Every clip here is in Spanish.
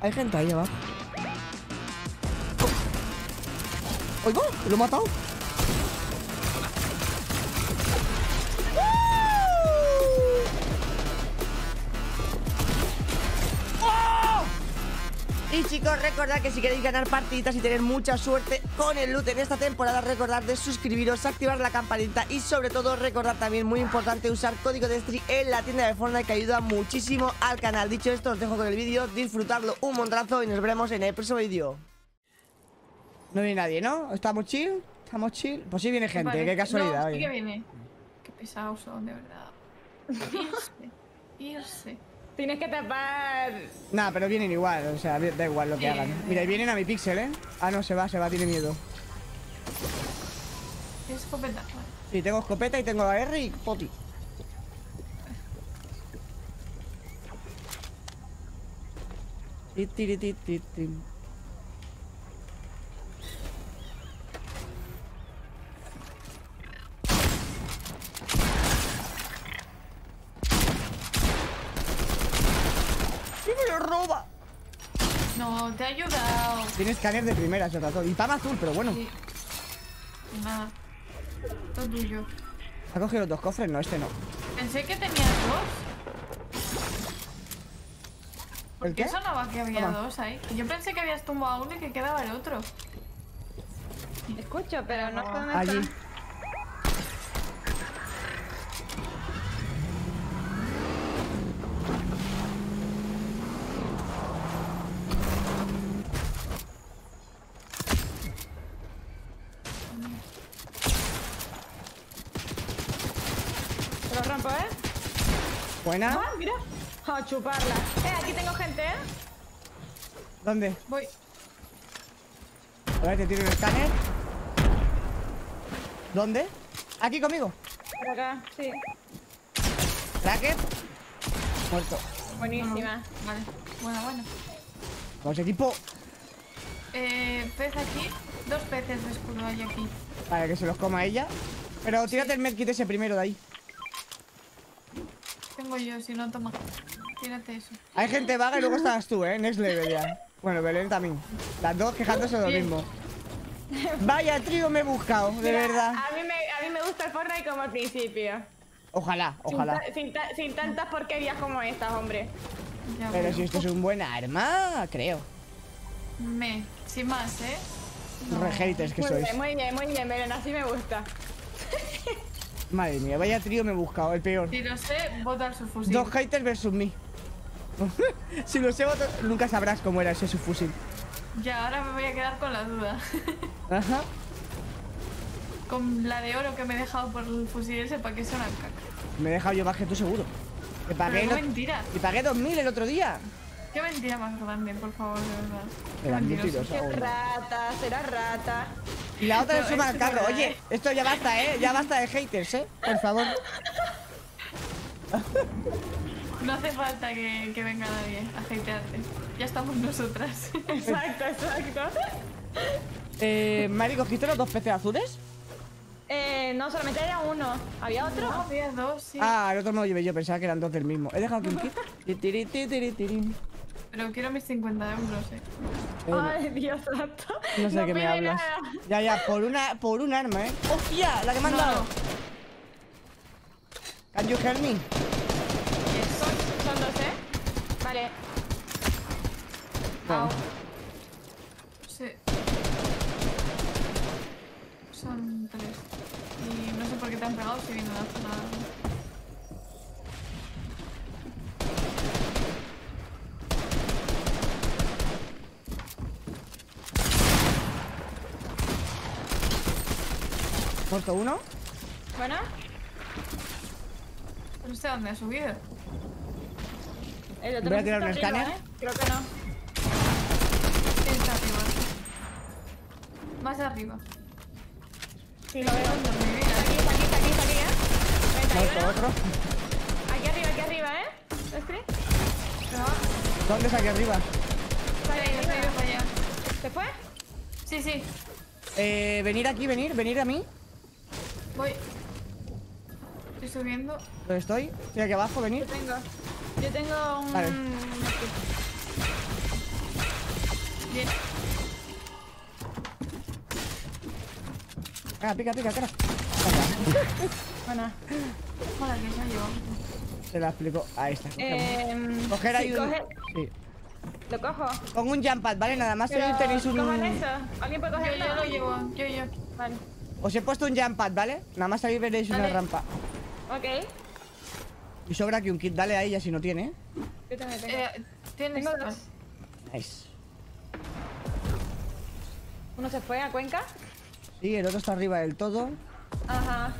Hay gente ahí abajo. ¡Oigo! ¡Lo he matado! Y chicos, recordad que si queréis ganar partiditas y tener mucha suerte con el loot en esta temporada, recordad de suscribiros, activar la campanita y sobre todo recordad también, muy importante, usar código de stream en la tienda de Fortnite que ayuda muchísimo al canal. Dicho esto, os dejo con el vídeo, disfrutarlo un montrazo y nos veremos en el próximo vídeo. No viene nadie, ¿no? ¿Estamos chill? ¿Estamos chill? Pues sí viene gente, qué casualidad. No, sí oye. que viene. Qué pesados son, de verdad. Irse. Irse. Tienes que tapar. Nah, pero vienen igual, o sea, da igual lo que hagan. Mira, y vienen a mi pixel, ¿eh? Ah, no, se va, se va, tiene miedo. ¿Tienes escopeta? Sí, tengo escopeta y tengo AR y poti. Ti, tiri, ti, ti, ti. ¡Sí me lo roba! No, te ha ayudado. Tiene escáner de primera, trató. Y pama azul, pero bueno. Sí. Nada. Todo tuyo. Ha cogido los dos cofres, no, este no. Pensé que tenías dos. ¿El ¿Qué sonaba que había Toma. dos ahí? Yo pensé que habías tumbado uno y que quedaba el otro. Escucho, pero no sé dónde Allí. está. Rompo, ¿eh? Buena. Ah, mira. A chuparla. Eh, aquí tengo gente, ¿eh? ¿Dónde? Voy. A ver, te tiro el escáner. ¿Dónde? Aquí conmigo. Por acá, sí. Racket. Muerto. Buenísima. Vale. Bueno, bueno. Vamos, equipo. Eh, pez aquí. Dos peces de escudo hay aquí. Para que se los coma ella. Pero tírate el medkit ese primero de ahí. Tengo yo, si no, toma. Tírate eso. Hay gente vaga y luego estabas tú, ¿eh? Next level ya. Bueno, Belén también. Las dos quejándose de lo mismo. Vaya trío me he buscado, de Mira, verdad. A mí, me, a mí me gusta el Fortnite como al principio. Ojalá, Sin ojalá. ta- Sin, ta- sin tantas porquerías como estas, hombre. Ya Pero si esto es un buen arma, creo. Me. Sin más, ¿eh? Re haters que Muy sois. bien, muy bien, muy bien, Belén, así me gusta. Madre mía, vaya trío me he buscado, el peor. Si lo sé, bota su fusil. Dos haters versus mí. si lo sé, vosotros nunca sabrás cómo era ese subfusil. Ya, ahora me voy a quedar con la duda. Ajá. con la de oro que me he dejado por el fusil ese, ¿para qué son caca? Me he dejado yo más que tú seguro. Que pagué, Pero ot- mentira. y pagué 2000 el otro día. Qué mentira más grande, por favor, de verdad. Qué rata, será rata. Y la otra No, le suma es al carro. verdad, Oye, esto ya basta, ¿eh? Ya basta de haters, ¿eh? Por favor. No hace falta que, que venga nadie a hatearte. Ya estamos nosotras. Exacto, exacto. Eh, Mari, ¿cogiste los dos peces azules? Eh, no, solamente era uno. ¿Había otro? no, había dos, sí. Ah, el otro me lo llevé yo, pensaba que eran dos del mismo. He dejado aquí un kit. Pero quiero mis 50 euros, eh. Eh, no- Ay, Dios santo. no sé de qué me hablas. nada. Ya, ya, por una, por un arma, ¿eh? ¡Hostia! La que me han No, dado. no. Can you help me? Son, son dos, ¿eh? Vale. Bueno. Sí. Son tres. Y no sé por qué te han pegado si vienen a la zona. Muerto uno. Bueno. No sé dónde ha subido. El otro Voy a no tirar un está arriba, escáner. ¿eh? Creo que no. Está arriba. Más arriba. Sí, lo veo. Está aquí, está aquí, está aquí, está aquí, ¿eh? Muerto 31. otro. Aquí arriba, aquí arriba, ¿eh? ¿Lo escribes? ¿Se va? ¿Dónde es aquí arriba? Ido, se ha ido para allá. ¿Se fue? Sí, sí. Eh, venir aquí, venir, venir a mí. Voy. Estoy subiendo. ¿Dónde estoy? Estoy aquí abajo, venir. Yo tengo. Yo tengo un. Vale. Bien. Venga, pica, pica, cara. Bueno. Joder, que se ha llevado. Se la explico. Ahí está. Eh, Coger ahí sí, un. coge- Sí. Lo cojo. Con un jump pad, ¿vale? Nada más Pero, tenéis un. cojan eso. ¿Alguien puede Yo, cogerlo? yo lo llevo, yo, yo. Vale. Os he puesto un jump pad, ¿vale? Nada más ahí veréis una rampa. Ok. Y sobra aquí un kit, dale a ella si no tiene. ¿eh? Yo también tengo. Eh, tienes Tengo dos. Nice. Uno se fue a Cuenca. Sí, el otro está arriba del todo. Ajá.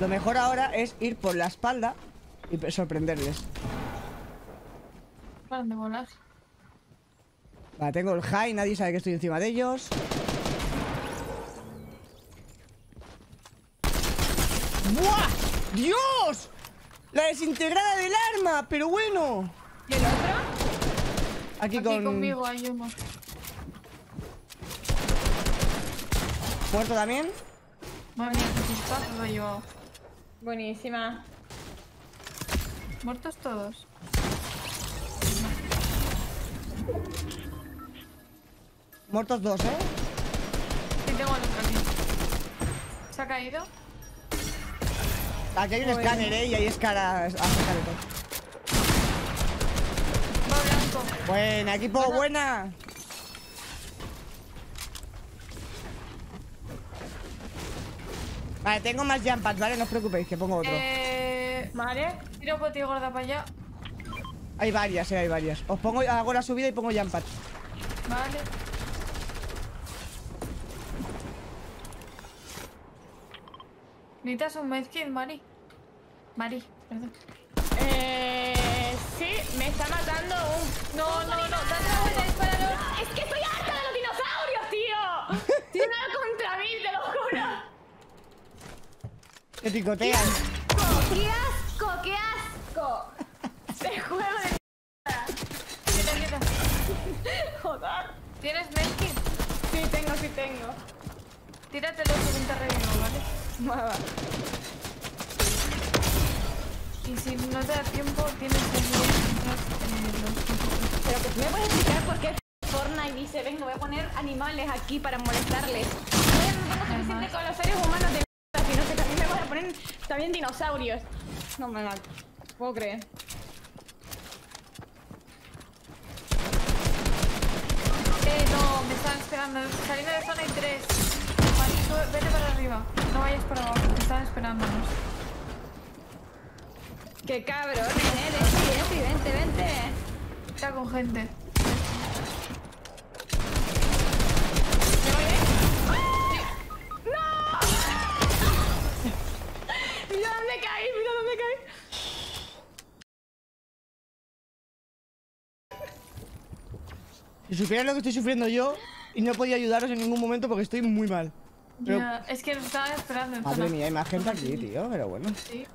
Lo mejor ahora es ir por la espalda y sorprenderles. Paran de volar. Vale, tengo el high, nadie sabe que estoy encima de ellos. ¡Buah! ¡Dios! La desintegrada del arma, pero bueno. ¿Y el otro? Aquí, Aquí con. conmigo hay uno. Muerto también. Madre mía, qué lo he llevado. Buenísima. ¿Muertos todos? Muertos dos, ¿eh? Sí, tengo el otro aquí. ¿Se ha caído? Aquí hay un escáner, ¿eh? Y ahí es cara a sacar el blanco. Buena, equipo, buena. Vale, tengo más jump pads, ¿vale? No os preocupéis, que pongo otro. Eh. Vale. Tiro ti gorda para allá. Hay varias, eh, hay varias. Os pongo, hago la subida y pongo jump pads. Vale. ¿Necesitas un medkit, Mari? Mari, perdón. Eh. Sí, me está matando un. No, no, no, date dispáralo. ¡Es que estoy harta de los dinosaurios, tío! Tiene algo contra mí, te lo juro. Te picotean. ¡Qué asco! ¡Qué asco! Este juego de Quita, quita. joder. ¿Tienes medkit? Sí, tengo, sí tengo. Tíratelo según te revivo, ¿vale? Mueva. Y si no te da tiempo, tienes que ir Pero que tú me puedes explicar por qué Fortnite dice, venga, voy a poner animales aquí para molestarles. No tengo suficiente con los seres humanos de sino que también me voy a poner también dinosaurios. No me la puedo creer. Eh, no, me están esperando. Saliendo de zona hay tres. Sube- vete para arriba. No vayas para abajo, te están esperándonos. Qué cabrón, eh. Vente, vente, vente, vente. Está con gente. ¿Me voy, eh? ¡No! Mira dónde caí, mira dónde caí. Si supieran lo que estoy sufriendo yo y no podía ayudaros en ningún momento porque estoy muy mal. Pero- es que nos estaban esperando. en Madre zona. mía, hay más gente aquí, tío, pero bueno. Sí.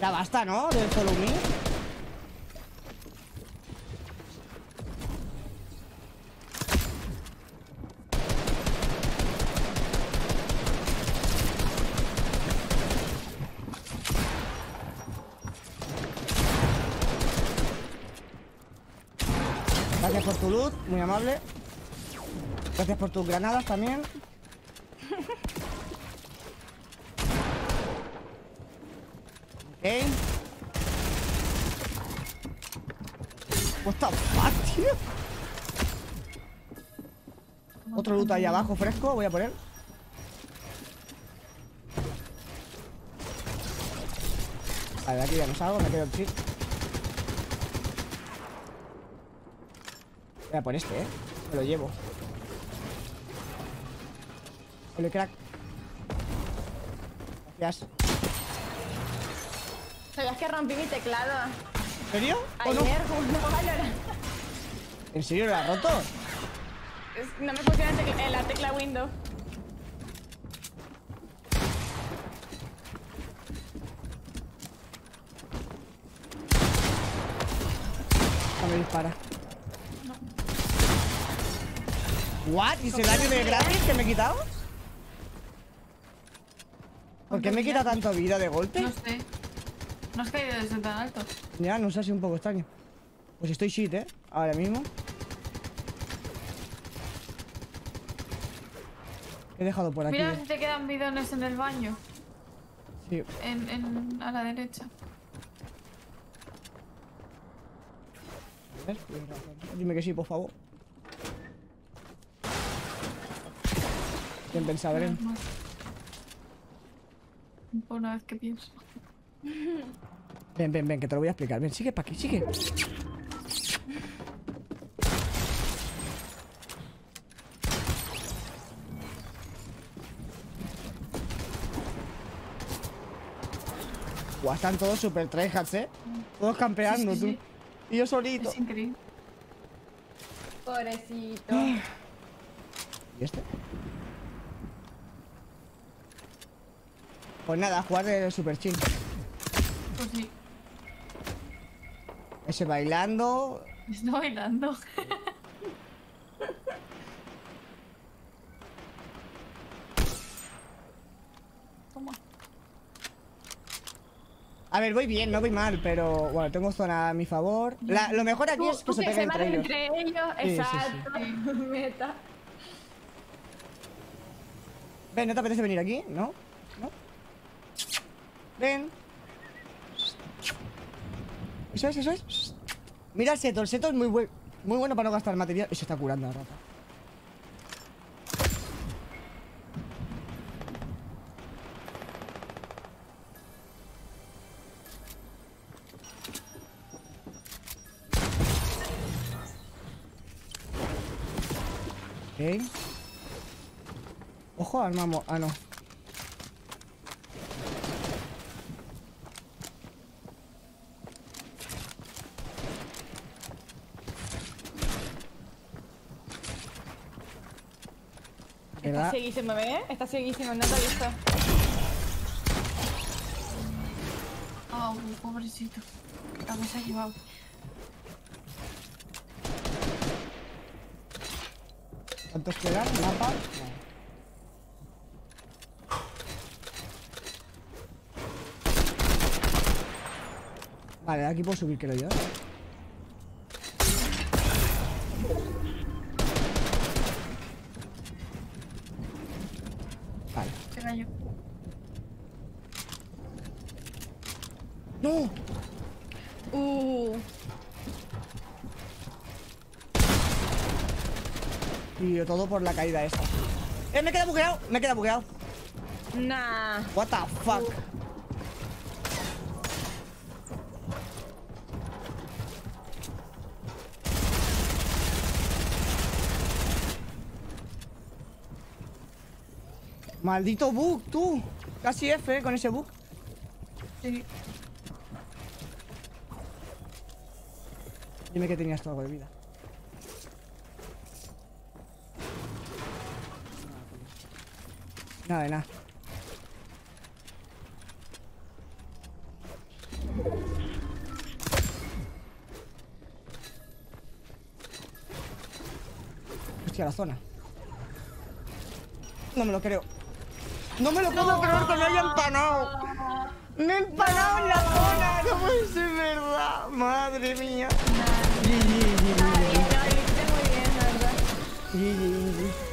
Ya basta, ¿no? De follow Gracias por tu loot, muy amable. Gracias por tus granadas también. Ok. What the fuck, tío. Otro loot ahí abajo fresco, voy a poner. Vale, de aquí ya no salgo, me quedo el chip. Voy a por este, eh. Me lo llevo. Ole, crack. Gracias. ¿Sabías que rompí mi teclado? ¿En serio? ¿O no? Ayer jugando Valorant. ¿En serio lo has roto? No me funciona tecla- la tecla Windows. me dispara. ¿What? ¿Y ese daño de gratis que me he quitado? ¿Por qué me quita tanto vida de golpe? No sé. No has caído desde tan alto. Ya, no sé, sido un poco extraño. Pues estoy shit, ¿eh? Ahora mismo. He dejado por aquí. Mira eh. si te quedan bidones en el baño. Sí. En, en, a la derecha. A ver. Dime que sí, por favor. Bien pensado, Belén. Por una vez que pienso. Ven, ven, ven, que te lo voy a explicar. Ven, sigue para aquí, sigue. Guau, están todos super tryhards, ¿eh? Todos campeando, Sí, sí, tú. Y yo solito. Es increíble. Pobrecito. ¿Y este? Pues nada, jugar de super chill. Pues sí. Ese bailando. Está bailando. Toma. A ver, voy bien, no voy mal, pero bueno, tengo zona a mi favor. La- lo mejor aquí es que se peguen entre ellos. entre ellos. Sí, sí, sí. Exacto. Meta. Ven, ¿no te apetece venir aquí? ¿No? ¿No? Ven. Eso es, eso es. Mira el seto, el seto es muy, buen, muy bueno para no gastar material. Y se está curando la rata. Ok. Ojo, armamos. Ah, no. Está cieguísimo, ¿eh? Está cieguísimo, no te ha visto. Ah, pobrecito. La que se ha llevado. ¿Cuántos quedan? ¿Mapa? No. Vale, de aquí puedo subir, creo yo. ¡No! Uh. Y todo por la caída esta. ¡Eh, me queda bugueado! Me queda bugueado. Nah. What the fuck? Maldito bug, tú. Casi F, eh, con ese bug. Sí. Dime que tenías tú algo de vida. Nada de nada. Hostia, la zona. No me lo creo. No me lo puedo creer que me haya empanado. Me he empanado en la zona. No ser verdad. Madre mía. GG, no, hiciste muy bien, la verdad. GG.